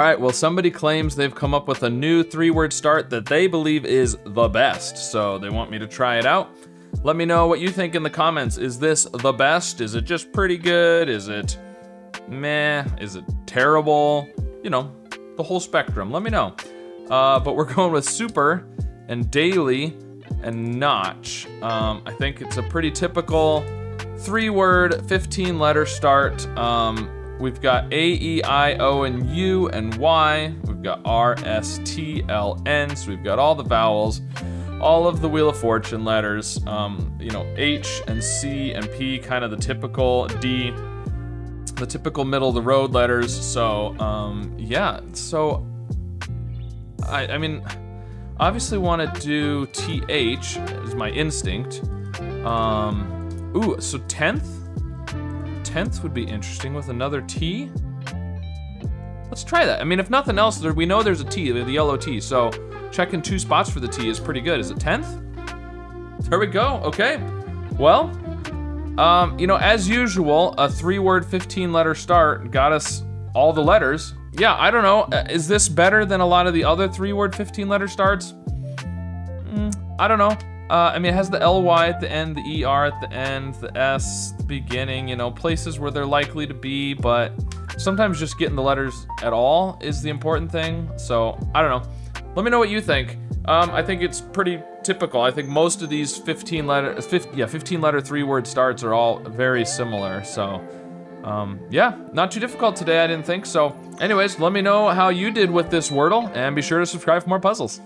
All right, well, somebody claims they've come up with a new three word start that they believe is the best. So they want me to try it out. Let me know what you think in the comments. Is this the best? Is it just pretty good? Is it meh? Is it terrible? You know, the whole spectrum. Let me know. Uh, but we're going with super and daily and notch. Um, I think it's a pretty typical three word, 15 letter start. Um, we've got A, E, I, O, and U and Y. We've got R, S, T, L, N. So we've got all the vowels, all of the Wheel of Fortune letters. Um, you know, H and C and P, kind of the typical D, the typical middle of the road letters. So, um, yeah. So, I, I mean, obviously want to do TH is my instinct. Um, ooh, so 10th? 10th would be interesting with another T. Let's try that. I mean, if nothing else, there, we know there's a T, the yellow T, so checking two spots for the T is pretty good. Is it 10th? There we go, okay. Well, um, you know, as usual, a three word, 15 letter start got us all the letters. Yeah, I don't know. Uh, Is this better than a lot of the other three word, 15 letter starts? Mm, I don't know. Uh, I mean, it has the ly at the end, the er at the end, the s, the beginning, you know, places where they're likely to be, but sometimes just getting the letters at all is the important thing. So, I don't know. Let me know what you think. Um, I think it's pretty typical. I think most of these 15 letter, 15, yeah, 15 letter three word starts are all very similar. So, um, yeah, not too difficult today, I didn't think. So, anyways, let me know how you did with this Wordle, and be sure to subscribe for more puzzles.